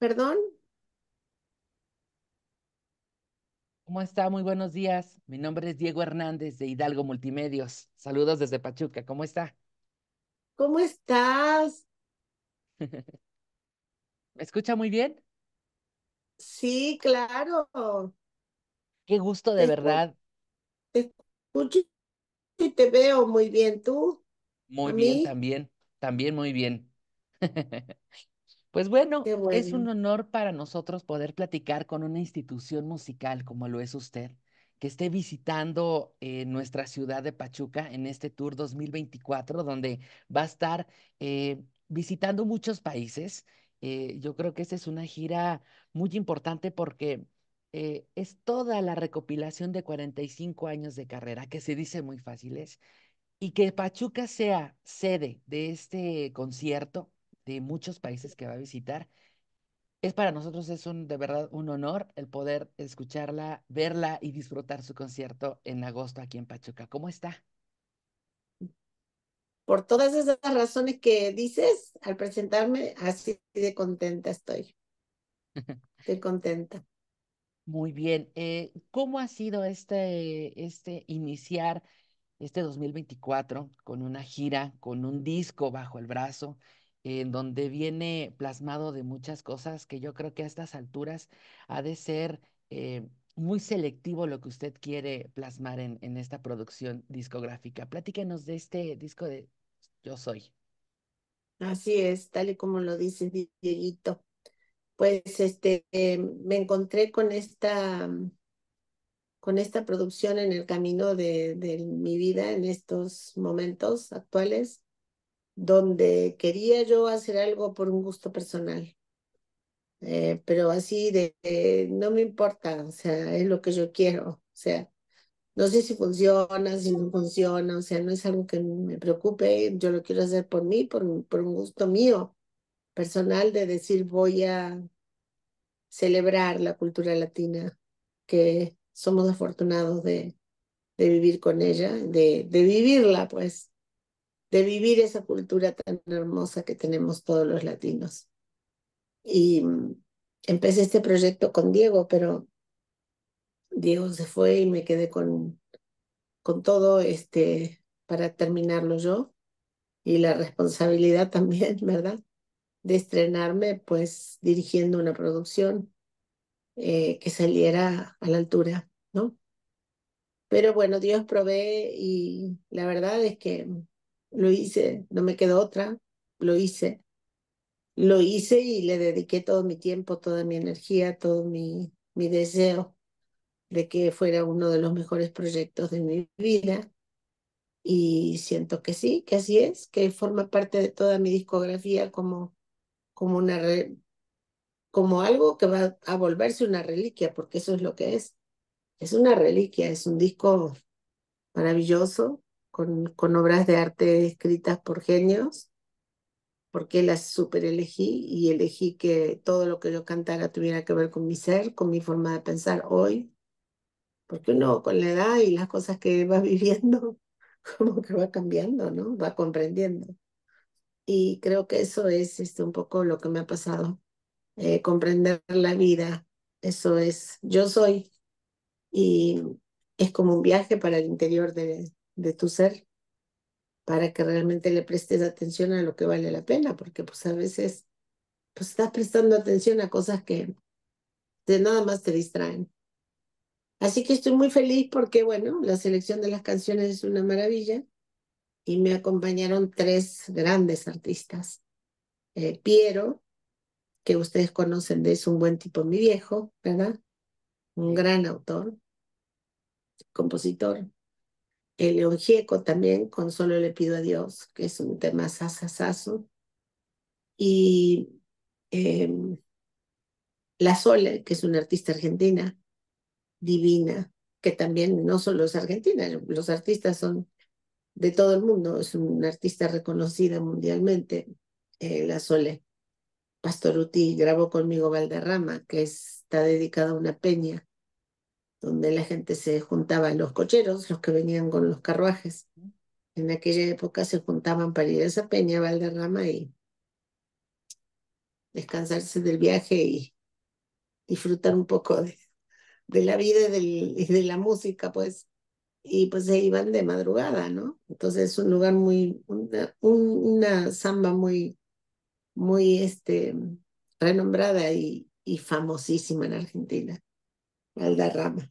Perdón, ¿Cómo está? Muy buenos días. Mi nombre es Diego Hernández de Hidalgo Multimedios. Saludos desde Pachuca. ¿Cómo está? ¿cómo estás? ¿Me escucha muy bien? Sí, claro. Qué gusto de verdad. te escucho y te veo muy bien. ¿Tú? Muy ¿A bien mí? también. También muy bien. Pues bueno, Qué es un honor para nosotros poder platicar con una institución musical como lo es usted, que esté visitando eh, nuestra ciudad de Pachuca en este Tour 2024, donde va a estar eh, visitando muchos países. Eh, yo creo que esta es una gira muy importante porque es toda la recopilación de 45 años de carrera, que se dice muy fáciles, y que Pachuca sea sede de este concierto de muchos países que va a visitar, es para nosotros es un de verdad un honor el poder escucharla, verla y disfrutar su concierto en agosto aquí en Pachuca. ¿Cómo está? Por todas esas razones que dices al presentarme, así de contenta estoy. Estoy contenta. Muy bien. Eh, ¿cómo ha sido este, este iniciar este 2024 con una gira, con un disco bajo el brazo, en donde viene plasmado de muchas cosas que yo creo que a estas alturas ha de ser eh, muy selectivo lo que usted quiere plasmar en, en esta producción discográfica. Platíquenos de este disco de Yo Soy. Así es, tal y como lo dices, Di- Dieguito. Pues este, eh, me encontré con esta, con esta producción en el camino de, de mi vida en estos momentos actuales donde quería yo hacer algo por un gusto personal, eh, pero así de, de, no me importa, o sea, es lo que yo quiero, o sea, no sé si funciona, si no funciona, o sea, no es algo que me preocupe, yo lo quiero hacer por mí, por, por un gusto mío personal de decir voy a celebrar la cultura latina, que somos afortunados de, de vivir con ella, de, de vivirla, pues, de vivir esa cultura tan hermosa que tenemos todos los latinos. y mm, empecé este proyecto con Diego, pero Diego se fue y me quedé con, con todo este para terminarlo yo y la responsabilidad también, ¿verdad? De estrenarme pues dirigiendo una producción eh, que saliera a la altura, ¿no? Pero bueno, Dios provee y la verdad es que lo hice, no me quedó otra, lo hice. Lo hice y le dediqué todo mi tiempo, toda mi energía, todo mi, mi deseo de que fuera uno de los mejores proyectos de mi vida. Y siento que sí, que así es, que forma parte de toda mi discografía como, como, una re- como algo que va a volverse una reliquia, porque eso es lo que es. Es una reliquia, es un disco maravilloso, con, con obras de arte escritas por genios, porque las super elegí y elegí que todo lo que yo cantara tuviera que ver con mi ser, con mi forma de pensar hoy porque uno con la edad y las cosas que va viviendo, como que va cambiando, ¿no? Va comprendiendo. Y creo que eso es este, un poco lo que me ha pasado, eh, comprender la vida, eso es, yo soy, y es como un viaje para el interior de, de tu ser, para que realmente le prestes atención a lo que vale la pena, porque pues a veces pues estás prestando atención a cosas que de nada más te distraen. Así que estoy muy feliz porque, bueno, la selección de las canciones es una maravilla y me acompañaron tres grandes artistas. Eh, Piero, que ustedes conocen Es un buen tipo mi viejo, ¿verdad? Un gran autor, compositor. El también, con Solo le pido a Dios, que es un tema sasasazo. Y eh, La Sole, que es una artista argentina, divina, que también no solo es argentina, los artistas son de todo el mundo, es una artista reconocida mundialmente, eh, La Sole. Pastoruti grabó conmigo Valderrama, que está dedicada a una peña, donde la gente se juntaba, los cocheros, los que venían con los carruajes. En aquella época se juntaban para ir a esa peña, Valderrama, y, descansarse del viaje y disfrutar un poco de, de la vida y, de la música, pues. Y pues se iban de madrugada, ¿no? Entonces es un lugar muy, una, una samba muy, muy este, renombrada y famosísima en Argentina, Valderrama.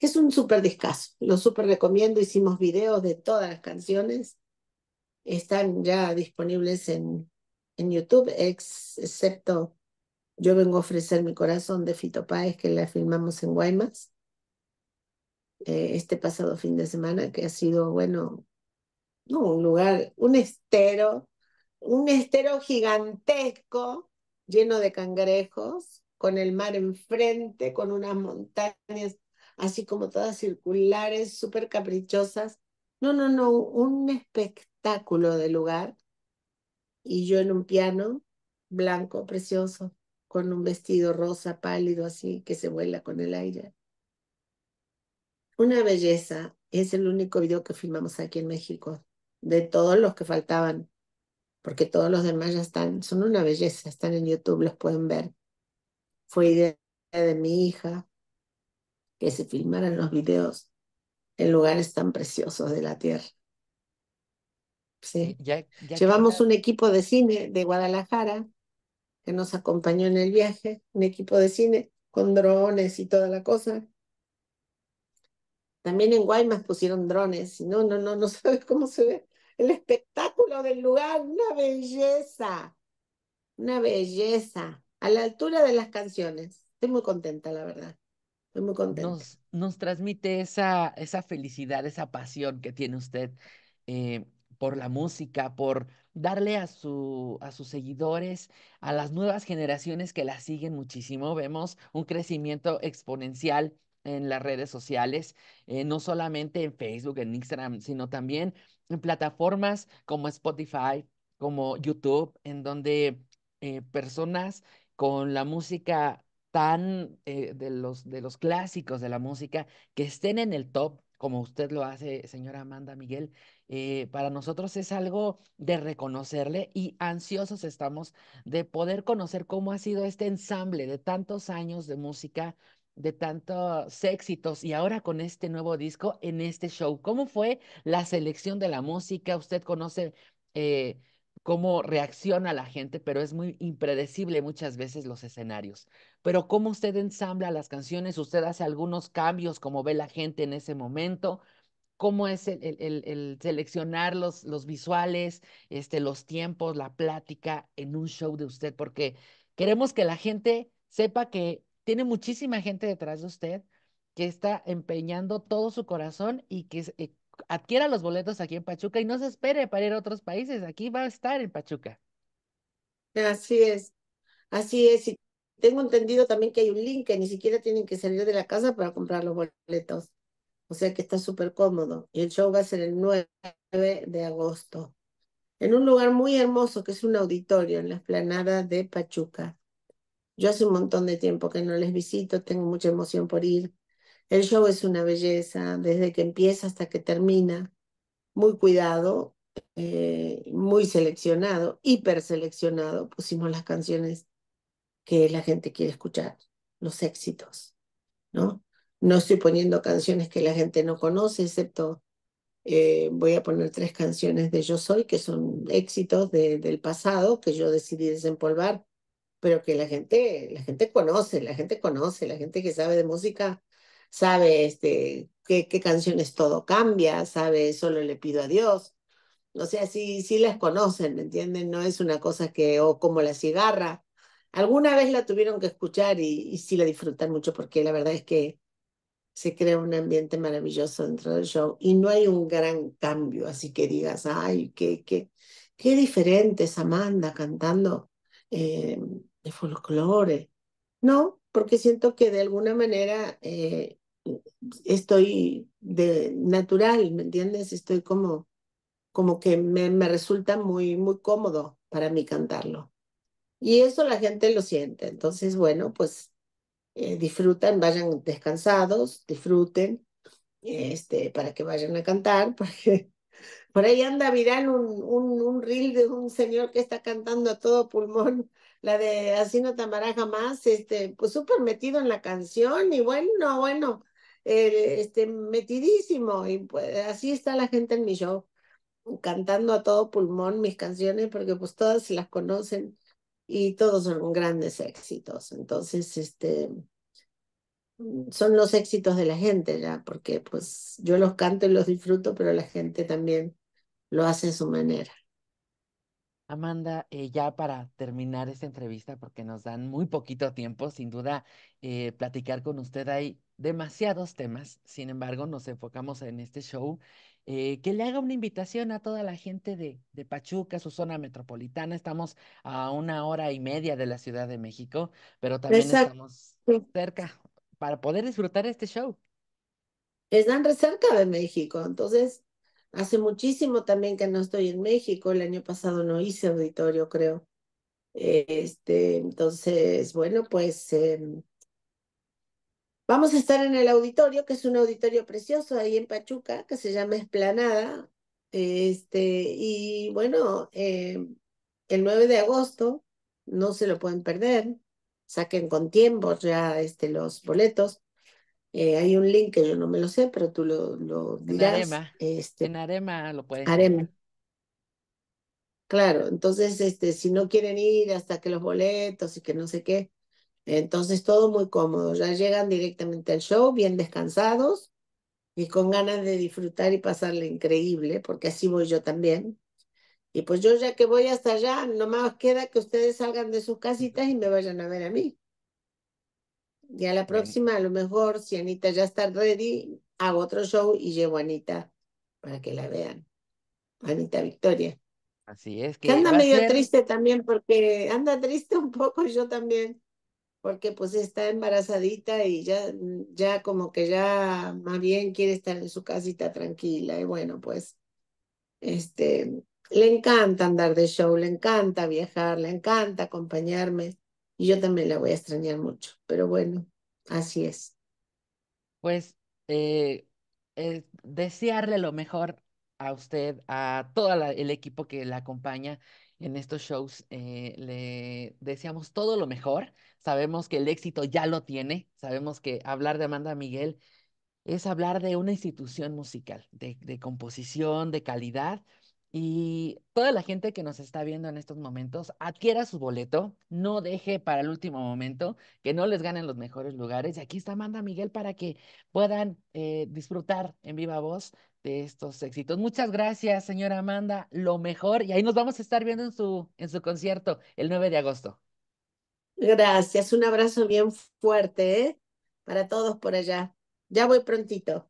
Es un súper discazo, lo súper recomiendo, hicimos videos de todas las canciones, están ya disponibles en, en YouTube, ex, excepto Yo vengo a ofrecer mi corazón de Fito Páez, que la filmamos en Guaymas eh, este pasado fin de semana, que ha sido, bueno, no, un lugar, un estero, un estero gigantesco, lleno de cangrejos, con el mar enfrente, con unas montañas así como todas circulares, súper caprichosas. No, no, no, un espectáculo de lugar. Y yo en un piano blanco, precioso, con un vestido rosa pálido así que se vuela con el aire. Una belleza. Es el único video que filmamos aquí en México, de todos los que faltaban, porque todos los demás ya están, son una belleza, están en YouTube, los pueden ver. Fue idea de mi hija que se filmaran los videos en lugares tan preciosos de la tierra. Sí. Ya, ya Llevamos un equipo de cine de Guadalajara que nos acompañó en el viaje, un equipo de cine con drones y toda la cosa. También en Guaymas pusieron drones. y No, no, no, no sabes cómo se ve el espectáculo del lugar, una belleza, una belleza, a la altura de las canciones. Estoy muy contenta, la verdad. Estoy muy contenta. nos, transmite esa, esa felicidad, esa pasión que tiene usted eh, por la música, por darle a, su, a sus seguidores, a las nuevas generaciones que la siguen muchísimo. Vemos un crecimiento exponencial en las redes sociales, eh, no solamente en Facebook, en Instagram, sino también en plataformas como Spotify, como YouTube, en donde eh, personas con la música tan eh, de los, de los clásicos de la música que estén en el top, como usted lo hace, señora Amanda Miguel, eh, para nosotros es algo de reconocerle y ansiosos estamos de poder conocer cómo ha sido este ensamble de tantos años de música, de tantos éxitos y ahora con este nuevo disco en este show. ¿Cómo fue la selección de la música? Usted conoce... eh, cómo reacciona la gente, pero es muy impredecible muchas veces los escenarios. Pero cómo usted ensambla las canciones, usted hace algunos cambios, como ve la gente en ese momento, cómo es el, el- el- el seleccionar los, los visuales, este, los tiempos, la plática en un show de usted, porque queremos que la gente sepa que tiene muchísima gente detrás de usted, que está empeñando todo su corazón y que eh, adquiera los boletos aquí en Pachuca y no se espere para ir a otros países, aquí va a estar en Pachuca. Así es, así es. Y tengo entendido también que hay un link que ni siquiera tienen que salir de la casa para comprar los boletos. O sea que está súper cómodo. Y el show va a ser el 9 de agosto, en un lugar muy hermoso que es un auditorio en la explanada de Pachuca. Yo hace un montón de tiempo que no les visito, tengo mucha emoción por ir. El show es una belleza, desde que empieza hasta que termina, muy cuidado, eh, muy seleccionado, hiper seleccionado. Pusimos las canciones que la gente quiere escuchar, los éxitos, ¿no? No estoy poniendo canciones que la gente no conoce, excepto eh, voy a poner tres canciones de Yo Soy, que son éxitos de, del pasado que yo decidí desempolvar, pero que la gente, la gente conoce, la gente conoce, la gente que sabe de música sabe este, qué, qué canciones todo cambia, sabe Solo le pido a Dios. O sea, sí, sí las conocen, ¿me entienden? No es una cosa que, o como la cigarra. Alguna vez la tuvieron que escuchar y, y sí la disfrutan mucho porque la verdad es que se crea un ambiente maravilloso dentro del show y no hay un gran cambio, así que digas, ay, qué, qué, qué diferente es Amanda cantando eh, de folclore. No, porque siento que de alguna manera eh, estoy natural, ¿me entiendes? Estoy como, como que me, me resulta muy, muy cómodo para mí cantarlo. Y eso la gente lo siente. Entonces, bueno, pues eh, disfrutan, vayan descansados, disfruten, este, para que vayan a cantar, porque por ahí anda viral un, un, un reel de un señor que está cantando a todo pulmón la de Así no te jamás, este, pues súper metido en la canción y bueno, bueno, eh, este, metidísimo y pues así está la gente en mi show, cantando a todo pulmón mis canciones porque pues todas las conocen y todos son grandes éxitos. Entonces, este, son los éxitos de la gente ya, porque pues yo los canto y los disfruto, pero la gente también lo hace a su manera. Amanda, eh, ya para terminar esta entrevista, porque nos dan muy poquito tiempo, sin duda, eh, platicar con usted hay demasiados temas, sin embargo, nos enfocamos en este show, eh, que le haga una invitación a toda la gente de, de Pachuca, su zona metropolitana, estamos a una hora y media de la Ciudad de México, pero también Exacto. estamos cerca para poder disfrutar este show. Están re cerca de México, entonces hace muchísimo también que no estoy en México, el año pasado no hice auditorio, creo. Este, entonces, bueno, pues em, vamos a estar en el auditorio, que es un auditorio precioso ahí en Pachuca, que se llama Esplanada. Este, y bueno, em, el 9 de agosto, no se lo pueden perder, saquen con tiempo ya este, los boletos. Eh, hay un link que yo no me lo sé, pero tú lo, lo En dirás. Arema, Este, en Arema lo pueden comprar. Claro, entonces, este, si no quieren ir hasta que los boletos y que no sé qué, entonces todo muy cómodo. Ya llegan directamente al show, bien descansados y con ganas de disfrutar y pasarle increíble, porque así voy yo también. Y pues yo ya que voy hasta allá, no más queda que ustedes salgan de sus casitas y me vayan a ver a mí. Y a la próxima, a lo mejor, si Anita ya está ready, hago otro show y llevo a Anita para que la vean. Anita Victoria. así es Que que anda medio ser, triste también, porque anda triste un poco yo también, porque pues está embarazadita y ya, ya como que ya más bien quiere estar en su casita tranquila. Y bueno, pues este, le encanta andar de show, le encanta viajar, le encanta acompañarme. Y yo también la voy a extrañar mucho, pero bueno, así es. pues, eh, desearle lo mejor a usted, a todo el equipo que la acompaña en estos shows. eh, le deseamos todo lo mejor. Sabemos que el éxito ya lo tiene. Sabemos que hablar de Amanda Miguel es hablar de una institución musical, de, composición, de calidad. Y toda la gente que nos está viendo en estos momentos, adquiera su boleto, no deje para el último momento, que no les ganen los mejores lugares. Y aquí está Amanda Miguel para que puedan eh, disfrutar en viva voz de estos éxitos. Muchas gracias, señora Amanda, lo mejor. Y ahí nos vamos a estar viendo en su, en su concierto el 9 de agosto. Gracias, un abrazo bien fuerte, ¿eh? Para todos por allá. Ya voy prontito.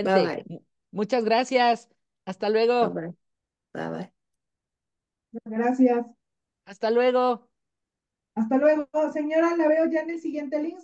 Bye Excelente. bye. Mu- Muchas gracias. Hasta Bye luego. bye. Bye bye. Gracias. Hasta luego. Hasta luego. Señora, la veo ya en el siguiente link.